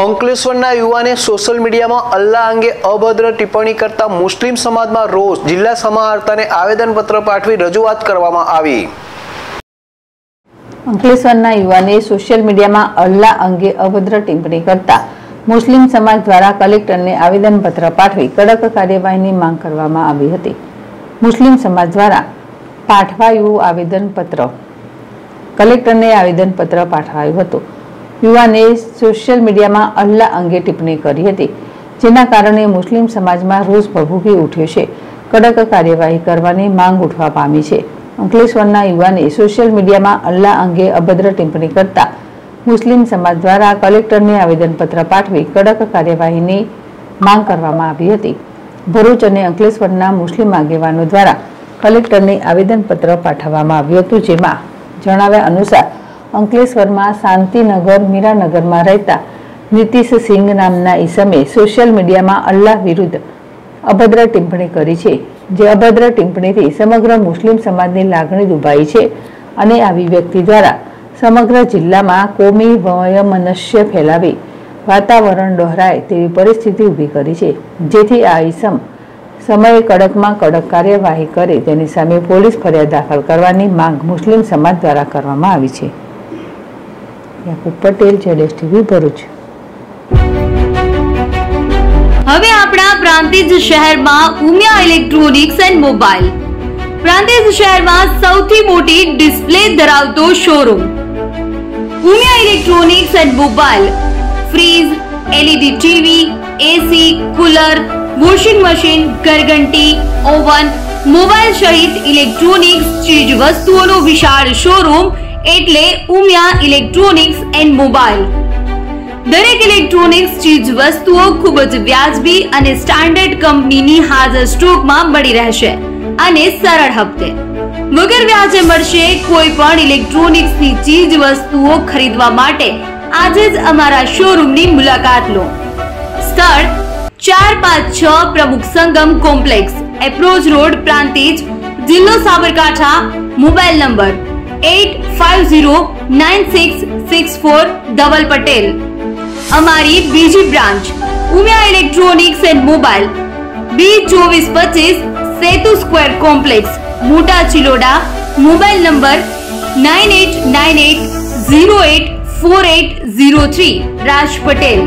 અંકલેશ્વરના યુવાને સોશિયલ મીડિયામાં અલ્લાહ અંગે અભદ્ર ટિપ્પણી કરતા મુસ્લિમ સમાજમાં રોષ, જિલ્લા સમાહર્તાને આવેદનપત્ર પાઠવી રજૂઆત કરવામાં આવી. અંકલેશ્વરના યુવાને સોશિયલ મીડિયામાં અલ્લાહ અંગે અભદ્ર ટિપ્પણી કરતા મુસ્લિમ સમાજ દ્વારા કલેક્ટરને આવેદનપત્ર પાઠવી કડક કાર્યવાહીની માંગ કરવામાં આવી હતી. મુસ્લિમ સમાજ દ્વારા પાઠવાયું આવેદનપત્ર. કલેક્ટરને આવેદનપત્ર પાઠવાયું હતું. યુવાને સોશિયલ મીડિયામાં અલ્લાહ અંગે ટિપ્પણી કરી હતી, જેના કારણે મુસ્લિમ સમાજમાં રોષ ભભૂકી ઉઠ્યો છે. કડક કાર્યવાહી કરવાની માંગ ઉઠવા પામી છે. અંકલેશ્વરના યુવાને સોશિયલ મીડિયામાં અલ્લાહ અંગે અભદ્ર ટિપ્પણી કરતા મુસ્લિમ સમાજ દ્વારા કલેક્ટરને આવેદનપત્ર પાઠવી કડક કાર્યવાહીની માંગ કરવામાં આવી હતી. ભરૂચ અને અંકલેશ્વરના મુસ્લિમ આગેવાનો દ્વારા કલેક્ટરને આવેદનપત્ર પાઠવવામાં આવ્યું હતું, જેમાં જણાવ્યા અનુસાર અંકલેશ્વરમાં શાંતિનગર, મીરાનગરમાં રહેતા નીતિશ સિંઘ નામના ઈસમે સોશિયલ મીડિયામાં અલ્લાહ વિરુદ્ધ અભદ્ર ટિપ્પણી કરી છે. જે અભદ્ર ટિપ્પણીથી સમગ્ર મુસ્લિમ સમાજની લાગણી દુભાઈ છે અને આવી વ્યક્તિ દ્વારા સમગ્ર જિલ્લામાં કોમી વયમનસ્ય ફેલાવી વાતાવરણ દોહરાય તેવી પરિસ્થિતિ ઊભી કરી છે. જેથી આ ઈસમ સમયે કડકમાં કડક કાર્યવાહી કરે તેની સામે પોલીસ ફરિયાદ દાખલ કરવાની માંગ મુસ્લિમ સમાજ દ્વારા કરવામાં આવી છે. યાકુબ પટેલ જેડેશ ટીવી ભરૂચ. હવે આપણા પ્રાંતિજ શહેરમાં Umiya electronics and mobile. Prantij શહેરમાં સૌથી મોટી ડિસ્પ્લે ધરાવતો showroom Umiya electronics and mobile. Fridge LED TV, AC, cooler, washing machine, ઘરઘંટી, oven, mobile સહિત ઇલેક્ટ્રોનિક્સ ચીજ વસ્તુઓનો વિશાળ શોરૂમ એટલે ઉમિયા ઇલેક્ટ્રોનિક્સ એન્ડ મોબાઈલ. દરેક ઇલેક્ટ્રોનિક્સ ચીજ વસ્તુઓ ખૂબ જ વ્યાજબી અને સ્ટાન્ડર્ડ કંપનીની હાજર સ્ટોકમાં મળી રહેશે અને સરળ હપ્તે. વગર વ્યાજે મળશે કોઈ પણ ઇલેક્ટ્રોનિક્સની ચીજ વસ્તુઓ ખરીદવા માટે. આજે જ અમારા શોરૂમની મુલાકાત લો. સ્થળ ચાર પાંચ છ Pramukh Sangam complex approach road Prantij, જિલ્લો Sabarkantha, mobile number eight five zero nine six six four Dhaval Patel અમારી બીજી branch Umiya electronics and mobile B ચોવીસ પચીસ Setu square complex Mota Chiloda mobile number nine eight nine eight zero eight four eight zero three Raj Patel